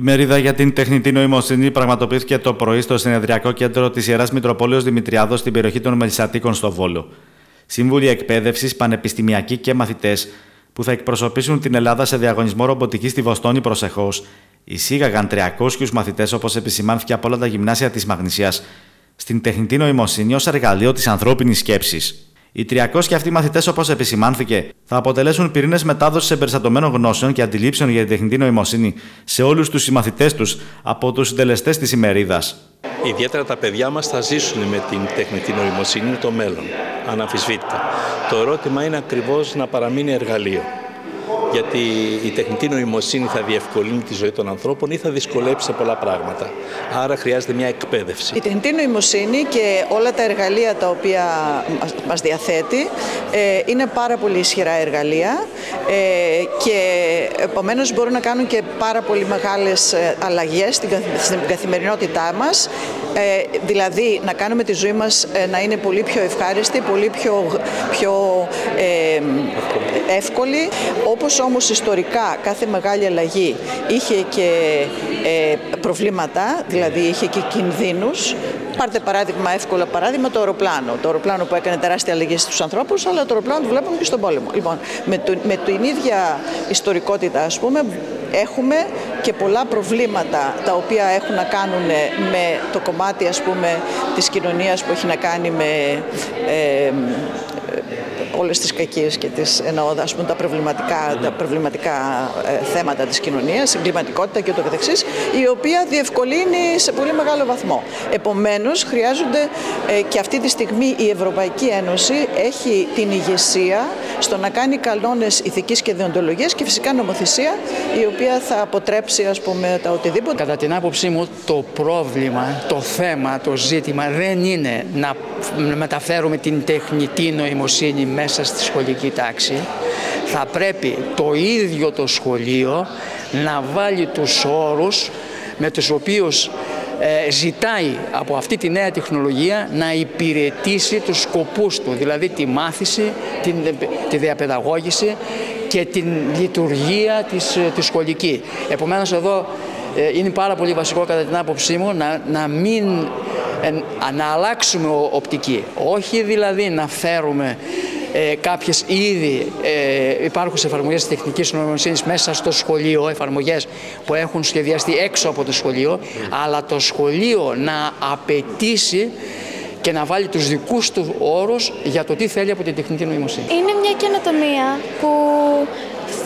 Η μερίδα για την τεχνητή νοημοσύνη πραγματοποιήθηκε το πρωί στο συνεδριακό κέντρο της Ιεράς Μητροπόλεως Δημητριάδος στην περιοχή των Μελισσατίκων στο Βόλο. Σύμβουλοι εκπαίδευσης, πανεπιστημιακοί και μαθητές που θα εκπροσωπήσουν την Ελλάδα σε διαγωνισμό ρομποτική στη Βοστόνη προσεχώς, εισήγαγαν 300 μαθητές όπως επισημάνθηκε από όλα τα γυμνάσια της Μαγνησίας στην τεχνητή νοημοσύνη ως εργαλείο της ανθρώπινης σκέψης. Οι 300 αυτοί μαθητές, όπως επισημάνθηκε, θα αποτελέσουν πυρήνες μετάδοσης εμπεριστατωμένων γνώσεων και αντιλήψεων για την τεχνητή νοημοσύνη σε όλους τους συμμαθητές τους από τους συντελεστές της ημερίδας. Ιδιαίτερα τα παιδιά μας θα ζήσουν με την τεχνητή νοημοσύνη το μέλλον, αναμφισβήτητα. Το ερώτημα είναι ακριβώς να παραμείνει εργαλείο γιατί η τεχνητή νοημοσύνη θα διευκολύνει τη ζωή των ανθρώπων ή θα δυσκολέψει σε πολλά πράγματα. Άρα χρειάζεται μια εκπαίδευση. Η τεχνητή νοημοσύνη και όλα τα εργαλεία τα οποία μας διαθέτει ε, είναι πάρα πολύ ισχυρά εργαλεία ε, και επομένως μπορούν να κάνουν και πάρα πολύ μεγάλες ε, αλλαγές στην καθημερινότητά μας δηλαδή να κάνουμε τη ζωή μας να είναι πολύ πιο ευχάριστη, πολύ πιο, πιο εύκολη όπως όμως ιστορικά κάθε μεγάλη αλλαγή είχε και ε, προβλήματα, δηλαδή είχε και κινδύνους. Πάρτε παράδειγμα, εύκολο παράδειγμα, το αεροπλάνο. Το αεροπλάνο που έκανε τεράστια αλλαγή στους ανθρώπους, αλλά το αεροπλάνο το βλέπουμε και στον πόλεμο. Λοιπόν, με, το, με την ίδια ιστορικότητα, ας πούμε, έχουμε και πολλά προβλήματα τα οποία έχουν να κάνουν με το κομμάτι, ας πούμε, της κοινωνίας που έχει να κάνει με ε, όλες τις κακίες και τις εννοώ ας πούμε, τα προβληματικά, τα προβληματικά ε, θέματα της κοινωνίας, η κλιματικότητα και το καθεξής, η οποία διευκολύνει σε πολύ μεγάλο βαθμό. Επομένως, χρειάζονται ε, και αυτή τη στιγμή η Ευρωπαϊκή Ένωση έχει την ηγεσία στο να κάνει κανόνες ηθικής και διοντολογίας και φυσικά νομοθεσία η οποία θα αποτρέψει ας πούμε τα οτιδήποτε. Κατά την άποψή μου το πρόβλημα, το θέμα, το ζήτημα δεν είναι να μεταφέρουμε την τεχνητή νοημοσύνη μέσα στη σχολική τάξη. Θα πρέπει το ίδιο το σχολείο να βάλει τους όρους με τους οποίους ε, ζητάει από αυτή τη νέα τεχνολογία να υπηρετήσει τους σκοπούς του, δηλαδή τη μάθηση, την, τη διαπαιδαγώγηση και την λειτουργία της, ε, της σχολική. Επομένως εδώ ε, είναι πάρα πολύ βασικό κατά την άποψή μου να, να μην να αλλάξουμε οπτική. Όχι δηλαδή να φέρουμε ε, κάποιες ήδη ε, υπάρχουσες εφαρμογές τεχνικής νοημοσύνης μέσα στο σχολείο, εφαρμογές που έχουν σχεδιαστεί έξω από το σχολείο, αλλά το σχολείο να απαιτήσει και να βάλει τους δικούς του όρους για το τι θέλει από την τεχνική νοημοσύνη. Είναι μια καινοτομία που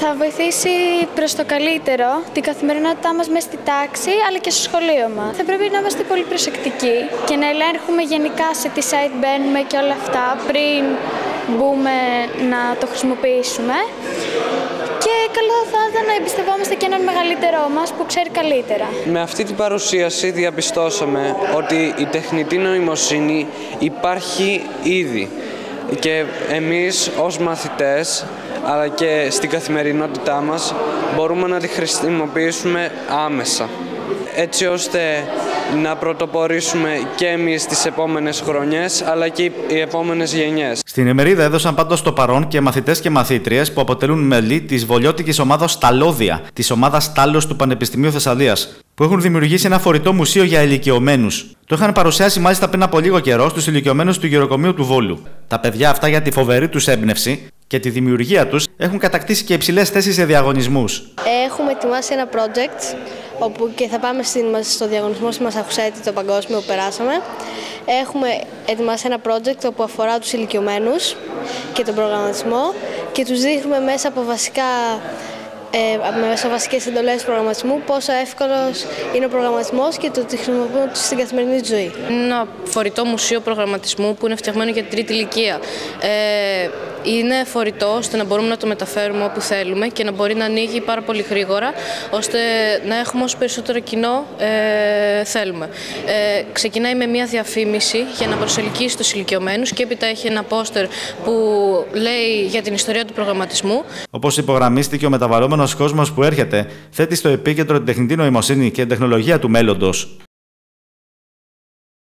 θα βοηθήσει προς το καλύτερο την καθημερινότητά μας μέσα στη τάξη αλλά και στο σχολείο μας. Θα πρέπει να είμαστε πολύ προσεκτικοί και να ελέγχουμε γενικά σε τι site μπαίνουμε και όλα αυτά πριν μπούμε να το χρησιμοποιήσουμε. Και καλό θα ήταν να εμπιστευόμαστε και έναν μεγαλύτερό μας που ξέρει καλύτερα. Με αυτή την παρουσίαση διαπιστώσαμε ότι η τεχνητή νοημοσύνη υπάρχει ήδη και εμείς ως μαθητές αλλά και στην καθημερινότητά μας μπορούμε να τη χρησιμοποιήσουμε άμεσα έτσι ώστε να πρωτοπορήσουμε και εμείς τις επόμενες χρονιές αλλά και οι επόμενες γενιές. Στην ημερίδα έδωσαν πάντως το παρόν και μαθητές και μαθήτριες που αποτελούν μέλη της βολιώτικης ομάδας Ταλώδια, της ομάδας Τάλος του Πανεπιστημίου Θεσσαλίας, που έχουν δημιουργήσει ένα φορητό μουσείο για ηλικιωμένους. Το είχαν παρουσιάσει μάλιστα πριν από λίγο καιρό στους ηλικιωμένους του γεροκομείου του Βόλου. Τα παιδιά αυτά για τη φοβερή τους έμπνευση και τη δημιουργία τους έχουν κατακτήσει και υψηλές θέσεις σε διαγωνισμούς. Έχουμε ετοιμάσει ένα project όπου και θα πάμε στο διαγωνισμό στη Μασαχουσέτη, το παγκόσμιο που περάσαμε. Έχουμε ετοιμάσει ένα project που αφορά τους ηλικιωμένους και τον προγραμματισμό και τους δείχνουμε μέσα από βασικά ε, μέσω βασικέ εντολές προγραμματισμού, πόσο εύκολος είναι ο προγραμματισμός και το ότι χρησιμοποιούν στην καθημερινή ζωή. Ένα φορητό μουσείο προγραμματισμού που είναι φτιαγμένο για την τρίτη ηλικία. Ε, είναι φορητό ώστε να μπορούμε να το μεταφέρουμε όπου θέλουμε και να μπορεί να ανοίγει πάρα πολύ γρήγορα ώστε να έχουμε όσο περισσότερο κοινό ε, θέλουμε. Ε, ξεκινάει με μια διαφήμιση για να προσελκύσει τους ηλικιωμένους και έπειτα έχει ένα πόστερ που λέει για την ιστορία του προγραμματισμού. Όπως υπογραμμίστηκε ο μεταβαλλόμενος κόσμος που έρχεται θέτει στο επίκεντρο την τεχνητή νοημοσύνη και την τεχνολογία του μέλλοντος.